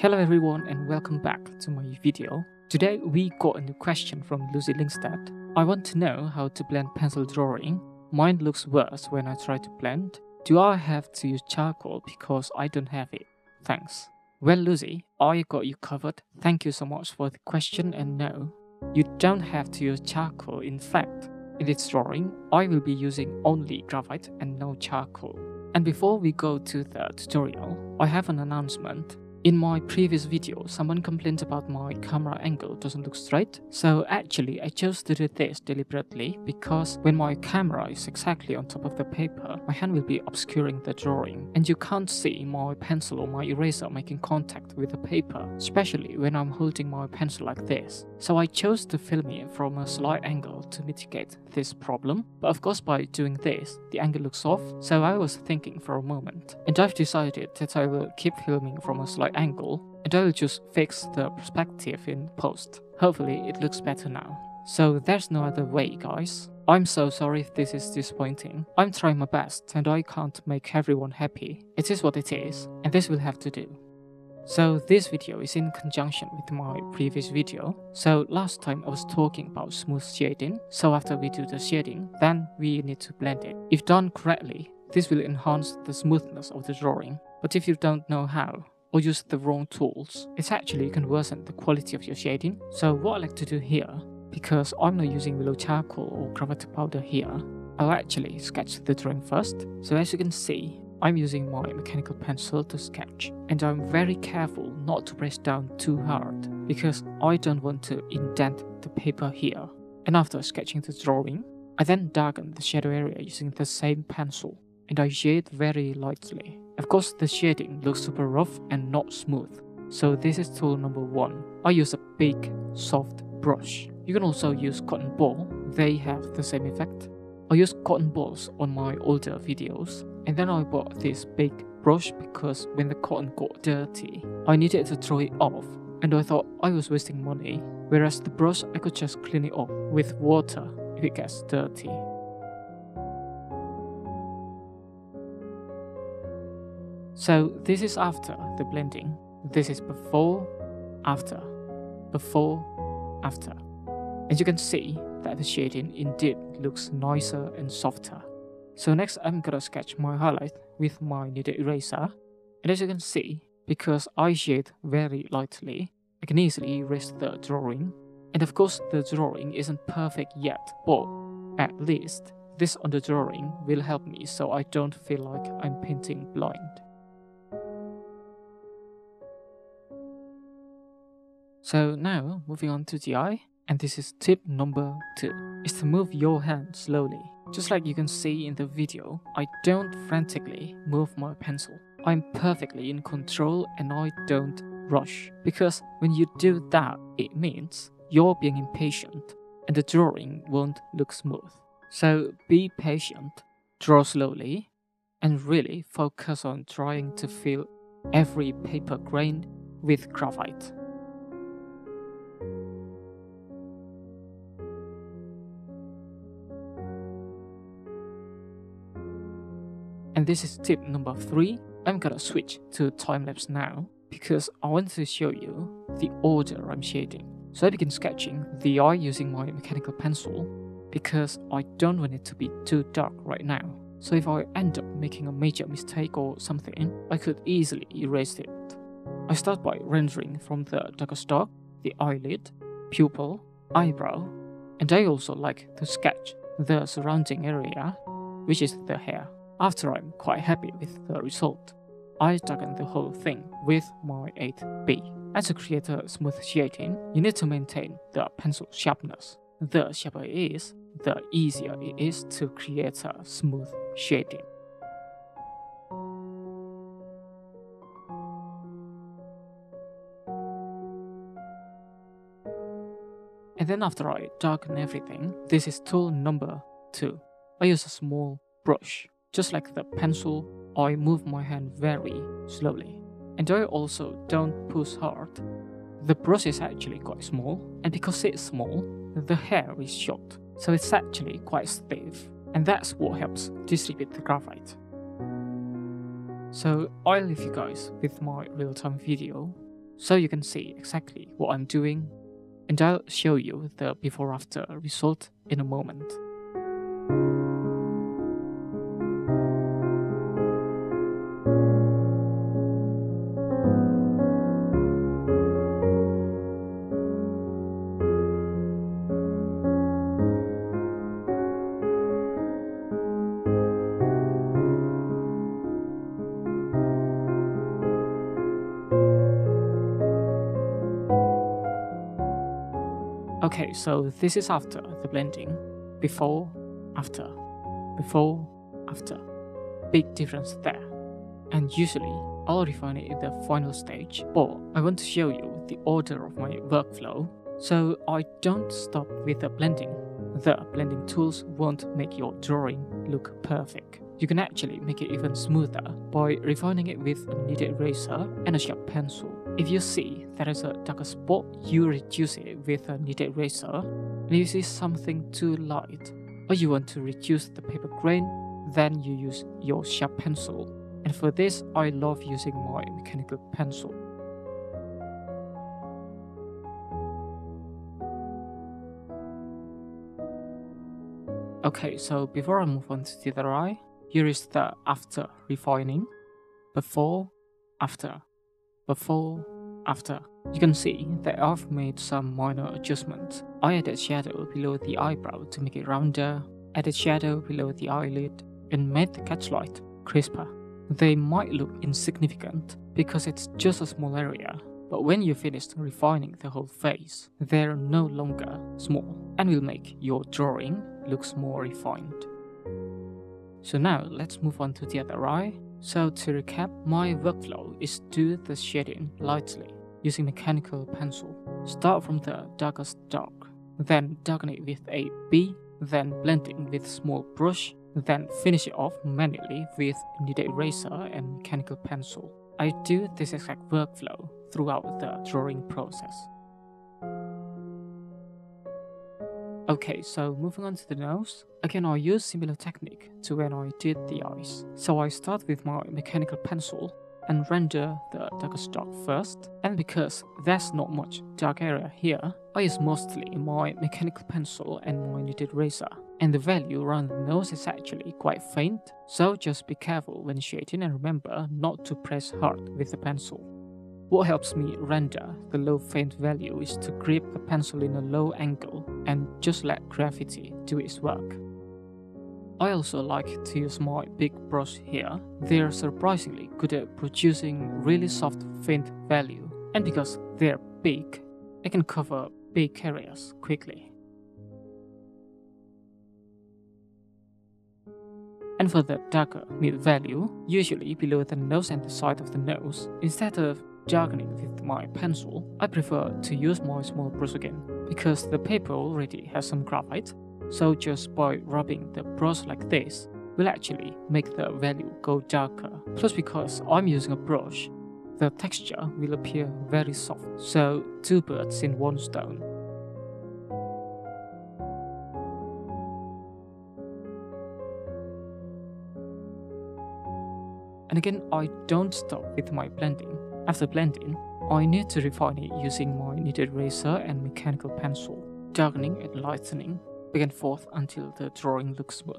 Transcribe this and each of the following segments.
Hello everyone and welcome back to my video. Today we got a new question from Lucy Linkstead. I want to know how to blend pencil drawing. Mine looks worse when I try to blend. Do I have to use charcoal because I don't have it? Thanks. Well Lucy, I got you covered. Thank you so much for the question and no, you don't have to use charcoal in fact. In this drawing, I will be using only graphite and no charcoal. And before we go to the tutorial, I have an announcement. In my previous video, someone complained about my camera angle doesn't look straight. So actually, I chose to do this deliberately because when my camera is exactly on top of the paper, my hand will be obscuring the drawing and you can't see my pencil or my eraser making contact with the paper, especially when I'm holding my pencil like this. So I chose to film it from a slight angle to mitigate this problem. But of course, by doing this, the angle looks off. So I was thinking for a moment and I've decided that I will keep filming from a slight angle and I will just fix the perspective in post. Hopefully it looks better now. So there's no other way guys. I'm so sorry if this is disappointing. I'm trying my best and I can't make everyone happy. It is what it is and this will have to do. So this video is in conjunction with my previous video. So last time I was talking about smooth shading. So after we do the shading, then we need to blend it. If done correctly, this will enhance the smoothness of the drawing. But if you don't know how, or use the wrong tools, it actually can worsen the quality of your shading. So what I like to do here, because I'm not using willow charcoal or graphite powder here, I'll actually sketch the drawing first. So as you can see, I'm using my mechanical pencil to sketch and I'm very careful not to press down too hard because I don't want to indent the paper here. And after sketching the drawing, I then darken the shadow area using the same pencil and I shade very lightly. Of course, the shading looks super rough and not smooth, so this is tool number one. I use a big, soft brush. You can also use cotton ball, they have the same effect. I use cotton balls on my older videos, and then I bought this big brush because when the cotton got dirty, I needed to throw it off, and I thought I was wasting money, whereas the brush I could just clean it off with water if it gets dirty. So this is after the blending. This is before, after, before, after. As you can see that the shading indeed looks nicer and softer. So next I'm gonna sketch my highlight with my kneaded eraser. And as you can see, because I shade very lightly, I can easily erase the drawing. And of course the drawing isn't perfect yet, but at least this on the drawing will help me so I don't feel like I'm painting blind. So now moving on to the eye, and this is tip number 2, is to move your hand slowly. Just like you can see in the video, I don't frantically move my pencil. I'm perfectly in control and I don't rush. Because when you do that, it means you're being impatient and the drawing won't look smooth. So be patient, draw slowly, and really focus on trying to fill every paper grain with graphite. This is tip number 3. I'm gonna switch to time-lapse now because I want to show you the order I'm shading. So I begin sketching the eye using my mechanical pencil because I don't want it to be too dark right now. So if I end up making a major mistake or something, I could easily erase it. I start by rendering from the darkest dark, the eyelid, pupil, eyebrow, and I also like to sketch the surrounding area, which is the hair. After I'm quite happy with the result, I darken the whole thing with my 8B. And to create a smooth shading, you need to maintain the pencil sharpness. The sharper it is, the easier it is to create a smooth shading. And then after I darken everything, this is tool number 2. I use a small brush just like the pencil, I move my hand very slowly. And I also don't push hard. The brush is actually quite small, and because it's small, the hair is short, so it's actually quite stiff, and that's what helps distribute the graphite. So I'll leave you guys with my real-time video. so you can see exactly what I'm doing and I'll show you the before after result in a moment. Okay, so this is after the blending. Before, after. Before, after. Big difference there. And usually, I'll refine it in the final stage, but I want to show you the order of my workflow, so I don't stop with the blending. The blending tools won't make your drawing look perfect. You can actually make it even smoother by refining it with a kneaded eraser and a sharp pencil. If you see there is a darker spot, you reduce it with a kneaded eraser. And if you see something too light, or you want to reduce the paper grain, then you use your sharp pencil. And for this, I love using my mechanical pencil. Okay, so before I move on to the other eye, here is the after refining, before, after, before, after. You can see that I've made some minor adjustments. I added shadow below the eyebrow to make it rounder, added shadow below the eyelid, and made the catchlight crisper. They might look insignificant because it's just a small area, but when you finish refining the whole face, they're no longer small and will make your drawing looks more refined. So now let's move on to the other eye. So to recap, my workflow is do the shading lightly using mechanical pencil. Start from the darkest dark, then darken it with a B, then blend it with small brush, then finish it off manually with kneaded eraser and mechanical pencil. I do this exact workflow throughout the drawing process. Okay, so moving on to the nose. Again, I use similar technique to when I did the eyes. So I start with my mechanical pencil and render the darkest dark first. And because there's not much dark area here, I use mostly my mechanical pencil and my kneaded eraser. And the value around the nose is actually quite faint, so just be careful when shading and remember not to press hard with the pencil. What helps me render the low faint value is to grip the pencil in a low angle and just let gravity do its work. I also like to use my big brush here. They're surprisingly good at producing really soft faint value and because they're big, I can cover big areas quickly. And for the darker mid value, usually below the nose and the side of the nose, instead of darkening with my pencil, I prefer to use my small brush again because the paper already has some graphite, so just by rubbing the brush like this will actually make the value go darker. Plus because I'm using a brush, the texture will appear very soft, so two birds in one stone. And again, I don't stop with my blending. After blending, I need to refine it using my kneaded eraser and mechanical pencil, darkening and lightening back and forth until the drawing looks smooth.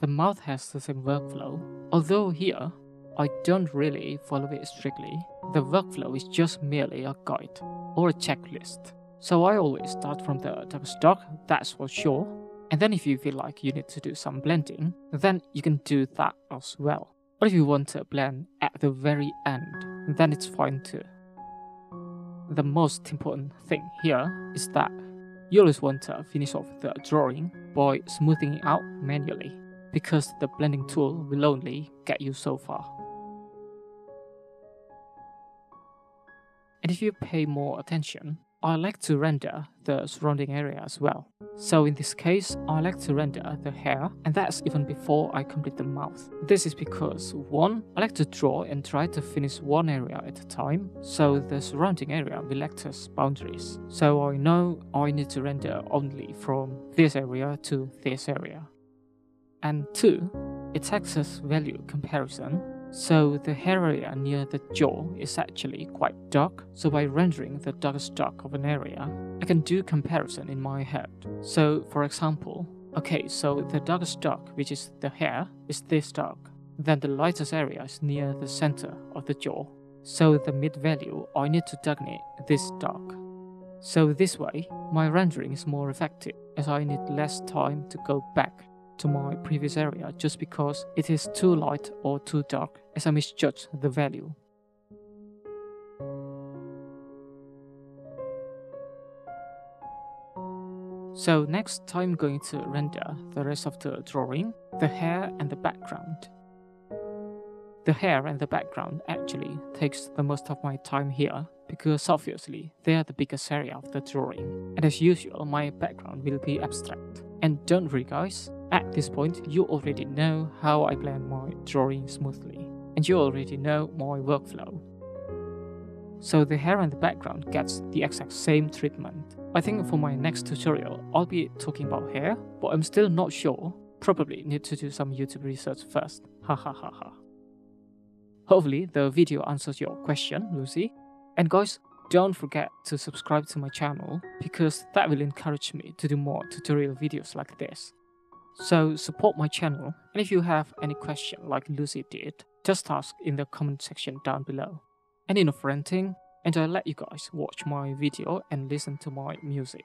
The mouth has the same workflow, although here I don't really follow it strictly. The workflow is just merely a guide or a checklist. So I always start from the dark, that's for sure, and then if you feel like you need to do some blending, then you can do that as well. But if you want to blend at the very end, then it's fine too. The most important thing here is that you always want to finish off the drawing by smoothing it out manually, because the blending tool will only get you so far. And if you pay more attention, I like to render the surrounding area as well. So in this case, I like to render the hair, and that's even before I complete the mouth. This is because, one, I like to draw and try to finish one area at a time, so the surrounding area will act as boundaries. So I know I need to render only from this area to this area. And two, It access value comparison, so the hair area near the jaw is actually quite dark, so by rendering the darkest dark of an area, I can do comparison in my head. So for example, okay, so the darkest dark, which is the hair, is this dark. Then the lightest area is near the center of the jaw. So the mid value, I need to darken it this dark. So this way, my rendering is more effective as I need less time to go back to my previous area just because it is too light or too dark as I misjudge the value. So next I'm going to render the rest of the drawing, the hair and the background. The hair and the background actually takes the most of my time here because obviously they are the biggest area of the drawing. And as usual, my background will be abstract. And don't worry guys, at this point you already know how I plan my drawing smoothly. And you already know my workflow. So the hair and the background gets the exact same treatment. I think for my next tutorial, I'll be talking about hair, but I'm still not sure. Probably need to do some YouTube research first. Ha ha ha ha. Hopefully the video answers your question, Lucy. And guys, don't forget to subscribe to my channel because that will encourage me to do more tutorial videos like this. So support my channel and if you have any question like Lucy did, just ask in the comment section down below. And enough ranting, and I'll let you guys watch my video and listen to my music.